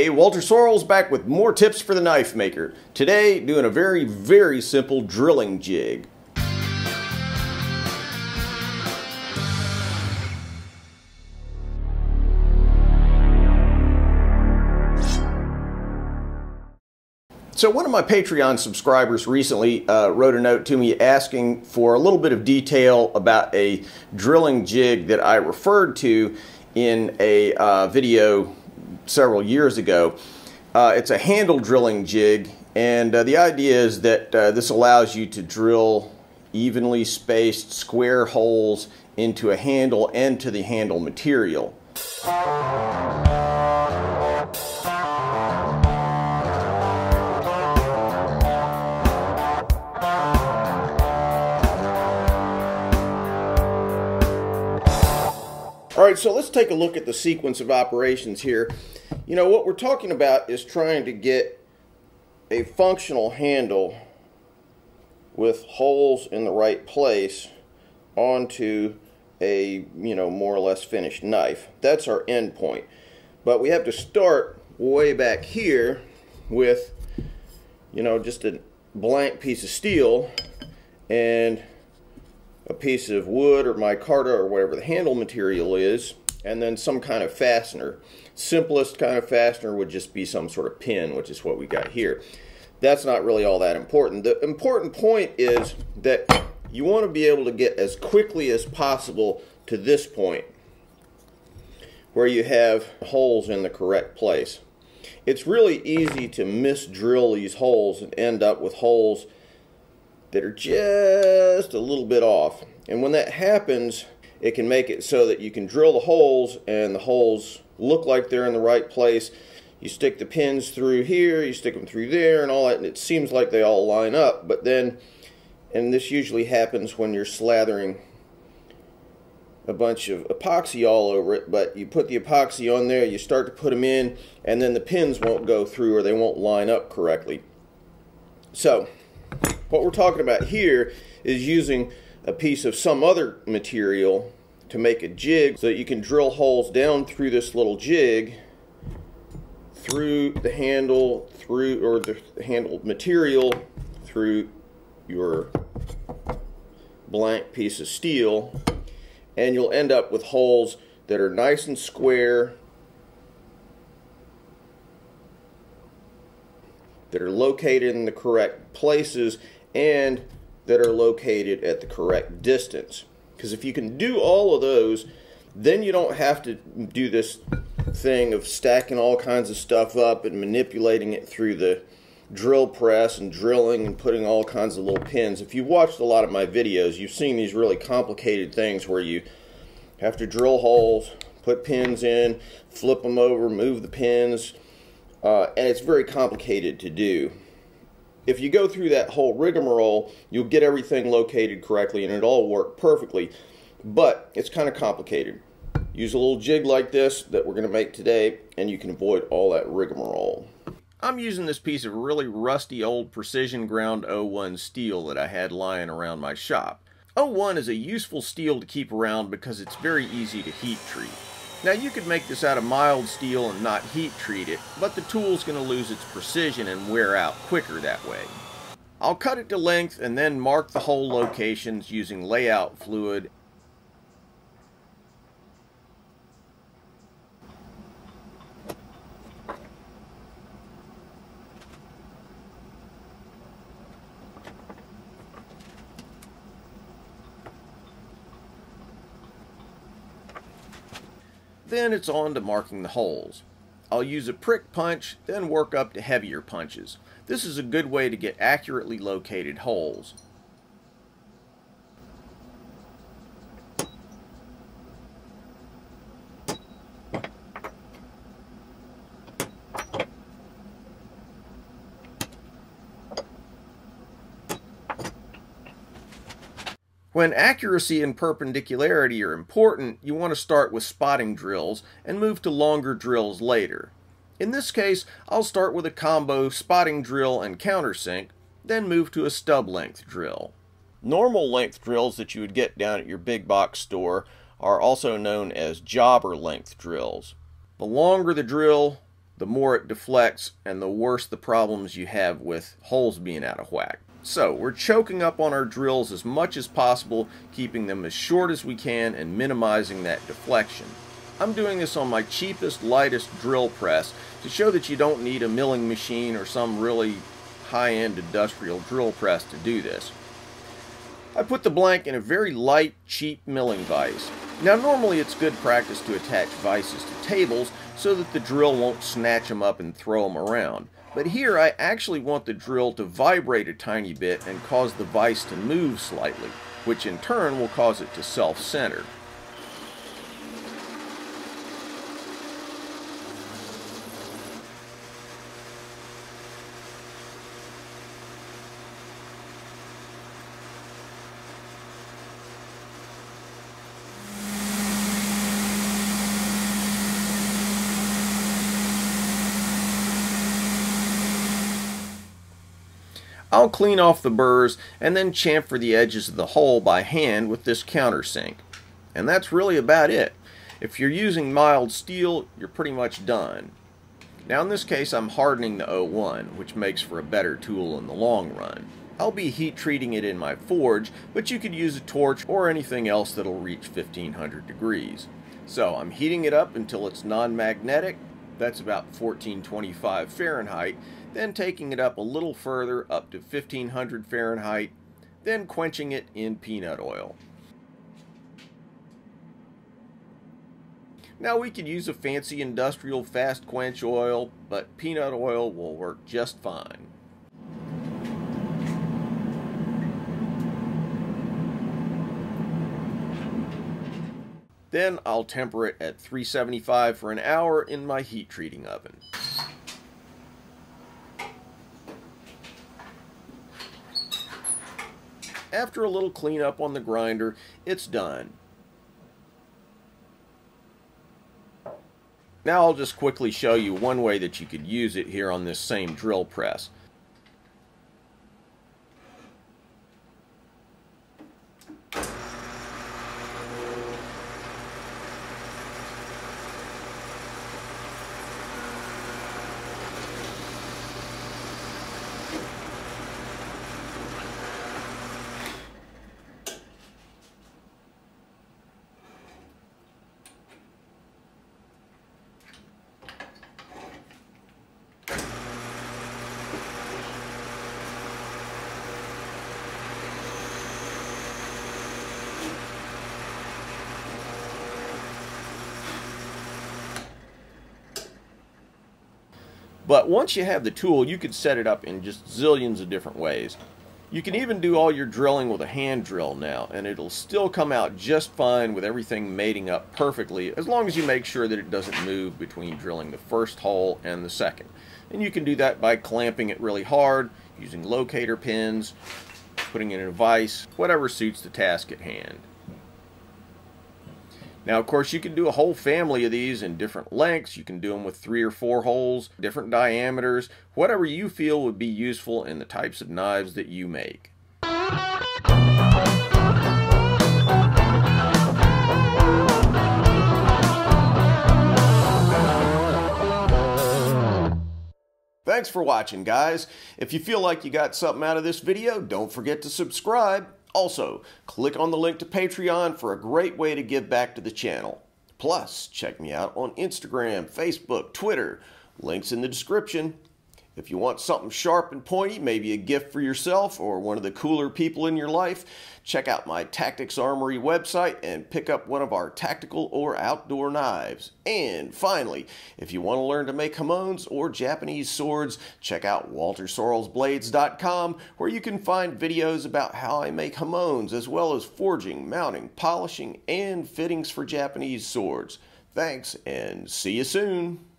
Hey, Walter Sorrells back with more tips for the knife maker. Today, doing a very, very simple drilling jig. So one of my Patreon subscribers recently uh, wrote a note to me asking for a little bit of detail about a drilling jig that I referred to in a uh, video several years ago. Uh, it's a handle drilling jig, and uh, the idea is that uh, this allows you to drill evenly spaced square holes into a handle and to the handle material. Right, so let's take a look at the sequence of operations here. You know, what we're talking about is trying to get a functional handle with holes in the right place onto a, you know, more or less finished knife. That's our end point. But we have to start way back here with, you know, just a blank piece of steel and a piece of wood or micarta or whatever the handle material is, and then some kind of fastener. Simplest kind of fastener would just be some sort of pin, which is what we got here. That's not really all that important. The important point is that you want to be able to get as quickly as possible to this point where you have holes in the correct place. It's really easy to misdrill these holes and end up with holes that are just a little bit off. And when that happens, it can make it so that you can drill the holes and the holes look like they're in the right place. You stick the pins through here, you stick them through there and all that, and it seems like they all line up. But then, and this usually happens when you're slathering a bunch of epoxy all over it, but you put the epoxy on there, you start to put them in, and then the pins won't go through or they won't line up correctly. So, what we're talking about here is using a piece of some other material to make a jig so that you can drill holes down through this little jig through the handle through or the handle material through your blank piece of steel and you'll end up with holes that are nice and square that are located in the correct places and that are located at the correct distance. Because if you can do all of those, then you don't have to do this thing of stacking all kinds of stuff up and manipulating it through the drill press and drilling and putting all kinds of little pins. If you've watched a lot of my videos, you've seen these really complicated things where you have to drill holes, put pins in, flip them over, move the pins, uh, and it's very complicated to do if you go through that whole rigmarole, you'll get everything located correctly and it'll all work perfectly. But it's kind of complicated. Use a little jig like this that we're going to make today and you can avoid all that rigmarole. I'm using this piece of really rusty old precision ground O1 steel that I had lying around my shop. O1 is a useful steel to keep around because it's very easy to heat treat. Now you could make this out of mild steel and not heat treat it, but the tool's going to lose its precision and wear out quicker that way. I'll cut it to length and then mark the hole locations using layout fluid Then it's on to marking the holes. I'll use a prick punch, then work up to heavier punches. This is a good way to get accurately located holes. When accuracy and perpendicularity are important, you want to start with spotting drills and move to longer drills later. In this case, I'll start with a combo spotting drill and countersink, then move to a stub length drill. Normal length drills that you would get down at your big box store are also known as jobber length drills. The longer the drill, the more it deflects and the worse the problems you have with holes being out of whack. So we're choking up on our drills as much as possible, keeping them as short as we can and minimizing that deflection. I'm doing this on my cheapest, lightest drill press to show that you don't need a milling machine or some really high-end industrial drill press to do this. I put the blank in a very light, cheap milling vise. Now normally it's good practice to attach vices to tables so that the drill won't snatch them up and throw them around. But here I actually want the drill to vibrate a tiny bit and cause the vise to move slightly, which in turn will cause it to self-center. I'll clean off the burrs and then chamfer the edges of the hole by hand with this countersink. And that's really about it. If you're using mild steel, you're pretty much done. Now in this case I'm hardening the O1, which makes for a better tool in the long run. I'll be heat treating it in my forge, but you could use a torch or anything else that'll reach 1500 degrees. So I'm heating it up until it's non-magnetic, that's about 1425 Fahrenheit, then taking it up a little further up to 1500 Fahrenheit, then quenching it in peanut oil. Now we could use a fancy industrial fast quench oil, but peanut oil will work just fine. Then I'll temper it at 375 for an hour in my heat treating oven. After a little cleanup on the grinder, it's done. Now I'll just quickly show you one way that you could use it here on this same drill press. But once you have the tool, you can set it up in just zillions of different ways. You can even do all your drilling with a hand drill now, and it'll still come out just fine with everything mating up perfectly, as long as you make sure that it doesn't move between drilling the first hole and the second. And you can do that by clamping it really hard, using locator pins, putting it in a vise, whatever suits the task at hand. Now, of course, you can do a whole family of these in different lengths. You can do them with three or four holes, different diameters, whatever you feel would be useful in the types of knives that you make. Thanks for watching, guys. If you feel like you got something out of this video, don't forget to subscribe. Also, click on the link to Patreon for a great way to give back to the channel. Plus, check me out on Instagram, Facebook, Twitter. Links in the description. If you want something sharp and pointy, maybe a gift for yourself or one of the cooler people in your life, check out my Tactix Armory website and pick up one of our tactical or outdoor knives. And finally, if you want to learn to make Hamons or Japanese swords, check out waltersorrellsblades.com where you can find videos about how I make Hamons as well as forging, mounting, polishing, and fittings for Japanese swords. Thanks and see you soon.